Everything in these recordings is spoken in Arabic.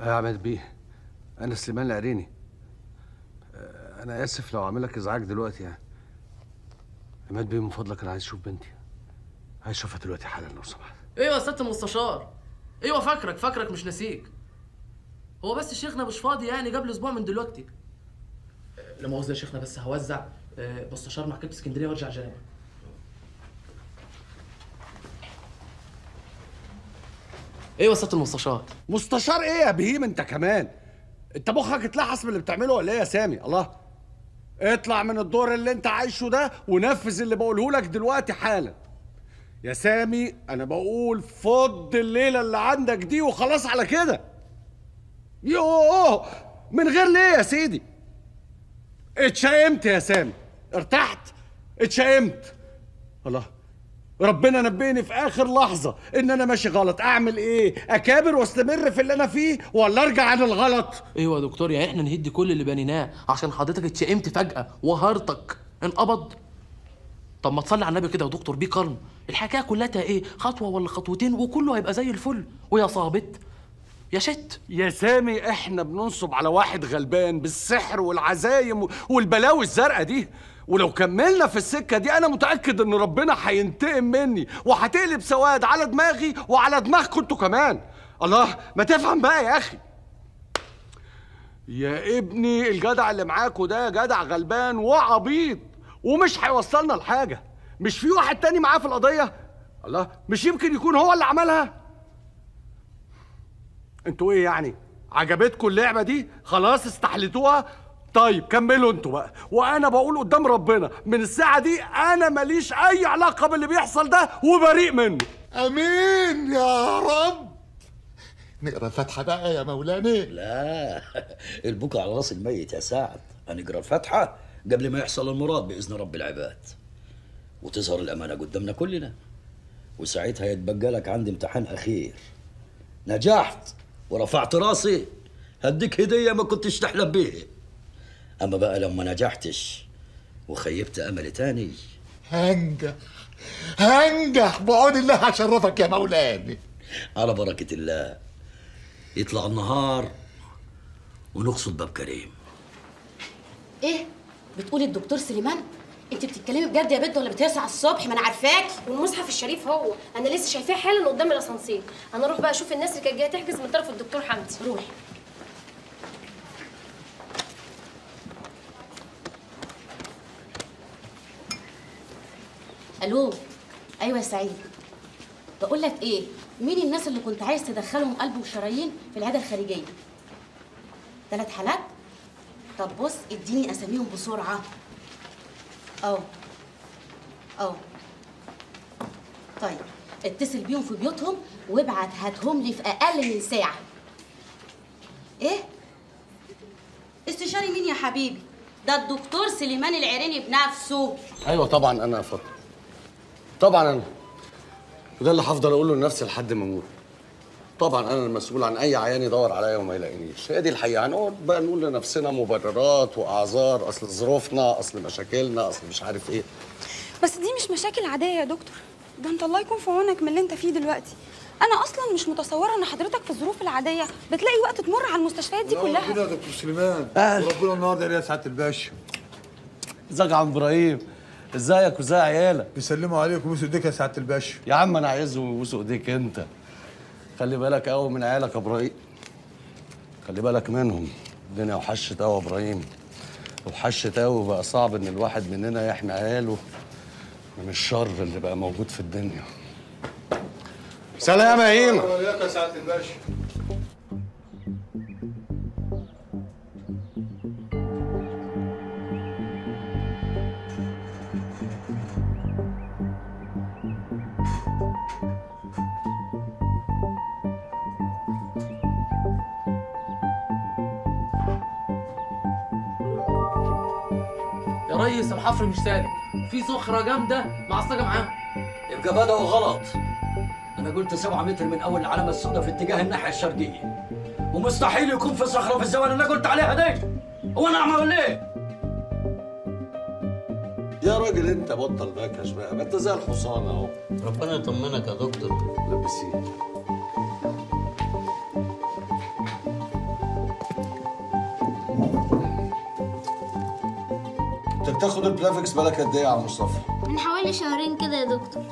يا عماد بيه. أنا سليمان العريني. آه، أنا آسف لو عامل لك إزعاج دلوقتي يعني. عماد بيه من فضلك أنا عايز أشوف بنتي. عايز أشوفها دلوقتي حالا لو سمحت إيوه يا سياده المستشار إيوه فاكرك فاكرك مش ناسيك هو بس شيخنا مش فاضي يعني قبل أسبوع من دلوقتي. لا مؤاخذة يا شيخنا بس هوزع. آه، مستشار محكمة اسكندرية وارجع جنبك. يا سياده المستشار؟ مستشار إيه يا بهيم أنت كمان؟ أنت مخك اتلحس من اللي بتعمله ولا إيه يا سامي؟ الله. اطلع من الدور اللي أنت عايشه ده ونفذ اللي بقوله لك دلوقتي حالا. يا سامي أنا بقول فض الليلة اللي عندك دي وخلاص على كده. يوه من غير ليه يا سيدي؟ اتشائمت يا سامي. ارتحت. اتشائمت الله. ربنا نبهني في آخر لحظة إن أنا ماشي غلط. أعمل إيه؟ أكابر وأستمر في اللي أنا فيه ولا أرجع عن الغلط؟ أيوه يا دكتور يعني إحنا نهدي كل اللي بنيناه عشان حضرتك اتشائمت فجأة وهرتك انقبض. طب ما تصلي على النبي كده يا دكتور بيه قرن. الحكاية كلها إيه؟ خطوة ولا خطوتين وكله هيبقى زي الفل. ويا صابت يا شت. يا سامي إحنا بننصب على واحد غلبان بالسحر والعزايم والبلاوي الزرقاء دي. ولو كملنا في السكة دي أنا متأكد إن ربنا هينتقم مني وهتقلب سواد على دماغي وعلى دماغكم أنتوا كمان. الله ما تفهم بقى يا أخي. يا ابني الجدع اللي معاكوا ده جدع غلبان وعبيط ومش هيوصلنا لحاجة. مش في واحد تاني معاه في القضية؟ الله مش يمكن يكون هو اللي عملها؟ أنتوا إيه يعني؟ عجبتكم اللعبة دي؟ خلاص استحلتوها؟ طيب كملوا أنتوا بقى. وأنا بقول قدام ربنا من الساعة دي أنا ماليش أي علاقة باللي بيحصل ده وبريء منه. أمين يا رب. نقرأ الفاتحة بقى يا مولانا. لا البكا على رأس الميت يا سعد. هنقرأ الفاتحة قبل ما يحصل المراد بإذن رب العباد. وتظهر الأمانة قدامنا كلنا. وساعتها يتبقى لك عندي امتحان أخير. نجحت ورفعت رأسي. هديك هدية ما كنتش تحلم بيها أما بقى لو ما نجحتش وخيبت أمل تاني. هنجح هنجح. بعون الله هشرفك يا مولانا على بركة الله. يطلع النهار ونقصد باب كريم. إيه؟ بتقولي الدكتور سليمان؟ أنت بتتكلمي بجد يا بنت ولا بتهرسي على الصبح؟ ما أنا عارفاكي والمصحف الشريف هو. أنا لسه شايفاه حالا قدام الأسانسير. أنا أروح بقى أشوف الناس اللي كانت جاية تحجز من طرف الدكتور حمدي. روحي. ألو؟ أيوه يا سعيد. بقول لك إيه؟ مين الناس اللي كنت عايز تدخلهم قلب وشرايين في العيادة الخارجية؟ ثلاث حالات؟ طب بص اديني أساميهم بسرعة. آه آه طيب اتصل بيهم في بيوتهم وابعت هاتهم لي في أقل من ساعة. إيه؟ استشاري مين يا حبيبي؟ ده الدكتور سليمان العريني بنفسه. أيوه طبعا أنا فاطمه طبعا أنا. وده اللي هفضل أقوله لنفسي لحد ما أموت. طبعا أنا المسؤول عن أي عيان يدور عليا وما يلاقينيش. هي دي الحقيقة. هنقعد بقى نقول لنفسنا مبررات وأعذار أصل ظروفنا أصل مشاكلنا أصل مش عارف إيه. بس دي مش مشاكل عادية يا دكتور. ده أنت الله يكون في عونك من اللي أنت فيه دلوقتي. أنا أصلا مش متصورة إن حضرتك في الظروف العادية بتلاقي وقت تمر على المستشفيات دي ربنا يا كلها دكتور سليمان. وربنا النهارده يا سعاده الباشا. ازيك يا عم إبراهيم؟ ازيك وازي عيالك؟ بيسلموا عليك وبوسوا ايديك يا سعادة الباشا. يا عم أنا عايزهم يبوسوا ايديك انت. خلي بالك قوي من عيالك يا إبراهيم. خلي بالك منهم. الدنيا وحشت قوي يا إبراهيم. وحشت قوي بقى صعب ان الواحد مننا يحمي عياله من الشر اللي بقى موجود في الدنيا. سلام يا هيمه وياك يا سعادة الباشا. ريس الحفر مش سالك. في صخرة جامدة معصلجه معاهم. يبقى بدأوا غلط. أنا قلت سبعة متر من أول العلامة السوداء في اتجاه الناحية الشرقية. ومستحيل يكون في صخرة في الزمن اللي أنا قلت عليها دي. هو أنا اعمى ولا إيه؟ يا راجل أنت بطل باكش بقى ما أنت زي الحصان أهو. ربنا يطمنك يا دكتور. لبسيه. بتاخد البلافكس بالك قد إيه يا عم مصطفى؟ من حوالي شهرين كده يا دكتور.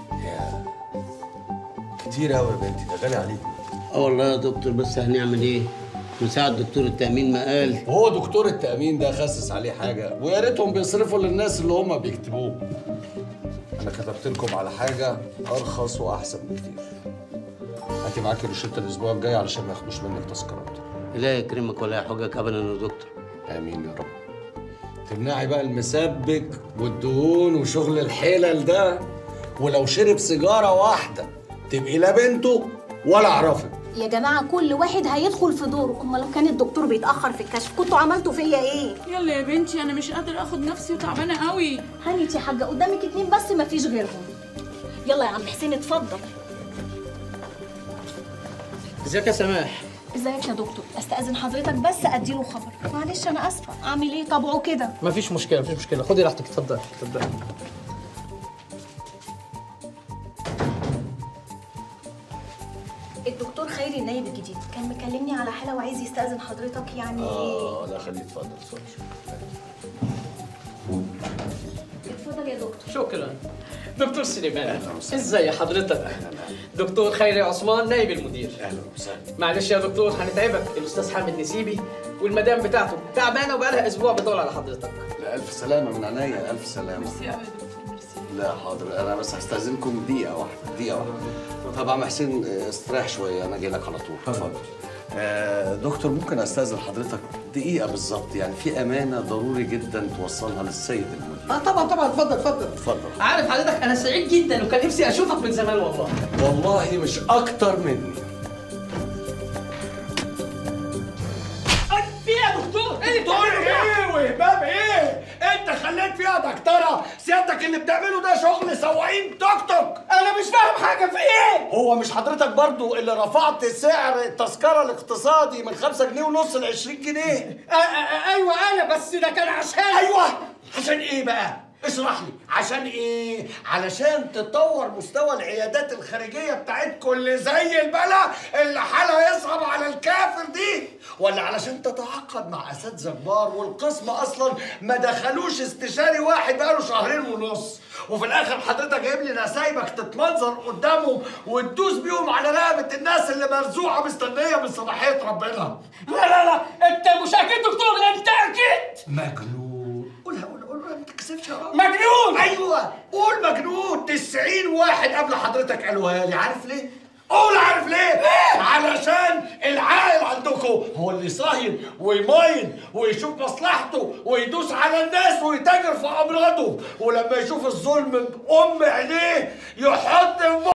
كتير قوي يا بنتي ده غالي عليكم آه والله يا دكتور بس هنعمل إيه؟ مساعد دكتور التأمين ما قال. وهو دكتور التأمين ده خسس عليه حاجة ويا ريتهم بيصرفوا للناس اللي هم بيكتبوه. أنا كتبت لكم على حاجة أرخص وأحسن بكتير. هاتي معاكي روشتة الأسبوع الجاي علشان ما ياخدوش منك تذكرات لا يكرمك ولا يحوجك ابدا يا دكتور. آمين يا رب. تمنعي بقى المسبك والدهون وشغل الحلل ده ولو شرب سيجارة واحدة تبقي لا بنته ولا أعرفك يا جماعة كل واحد هيدخل في دوره. أما لو كان الدكتور بيتأخر في الكشف كنتوا عملتوا فيا إيه؟ يلا يا بنتي أنا مش قادرة أخد نفسي وتعبانة قوي. هانيت يا حاجة قدامك اتنين بس مفيش غيرهم. يلا يا عم حسين اتفضل. ازيك يا سماح؟ ازيك يا دكتور؟ استأذن حضرتك بس أديله خبر. معلش أنا آسفة. أعمل إيه؟ طبعه كده مفيش مشكلة مفيش مشكلة. خدي راحتك اتفضلي اتفضلي الدكتور خيري النايب الجديد. كان مكلمني على حالة وعايز يستأذن حضرتك يعني آه لا خليه يتفضل اتفضل اتفضل. يا دكتور شكرا. دكتور سليمان إزاي حضرتك؟ دكتور خيري عثمان نائب المدير. أهلا وسهلا. معلش يا دكتور هنتعبك. الأستاذ حامد نسيبي والمدام بتاعته تعبانة وبقالها أسبوع بتدور على حضرتك. لا ألف سلامة من عينيا ألف سلامة. ميرسي قوي يا دكتور ميرسي. لا حاضر أنا بس هستأذنكم دقيقة واحدة دقيقة واحدة. طب عم حسين آه، استريح شوية أنا جاي لك على طول. اتفضل آه دكتور ممكن أستأذن حضرتك دقيقة بالظبط؟ يعني في أمانة ضروري جدا توصلها للسيد المدير. آه طبعا طبعا اتفضل اتفضل اتفضل عارف حضرتك أنا سعيد جدا وكان نفسي أشوفك من زمان والله والله مش أكتر مني في إيه يا دكتور؟ إيه اللي دكتور بتعمله ده؟ إيه وهباب إيه؟ أنت خليت فيها دكتورة، سيادتك اللي بتعمله ده شغل سواقين توك توك. مش فاهم حاجة في إيه؟ هو مش حضرتك برضو اللي رفعت سعر التذكرة الاقتصادي من 5 جنيه ونص ل 20 جنيه؟ أيوه أنا بس ده كان عشان أيوه عشان إيه بقى؟ اشرح لي عشان إيه؟ علشان تطور مستوى العيادات الخارجية بتاعتكم اللي زي البلا اللي حالها يصعب على الكافر دي ولا علشان تتعاقد مع أساتذة كبار والقسم أصلا ما دخلوش استشاري واحد بقاله شهرين ونص وفي الآخر حضرتك جايب لي نسايبك تتمنظر قدامهم وتدوس بيهم على رقبة الناس اللي مرزوعة مستنية من صلاحيه ربنا. لا لا لا انت مش أكيد دكتور انت أكيد. مجنون. قولها قولها قولها ما تكسفش يا راجل. مجنون! أيوه. قول مجنون. 90 واحد قبل حضرتك قالوها لي عارف ليه؟ قول عارف ليه؟ علشان العاقل عندكم هو اللي يصاين ويماين ويشوف مصلحته ويدوس على الناس ويتاجر في أمراضه ولما يشوف الظلم بأم عينيه يحط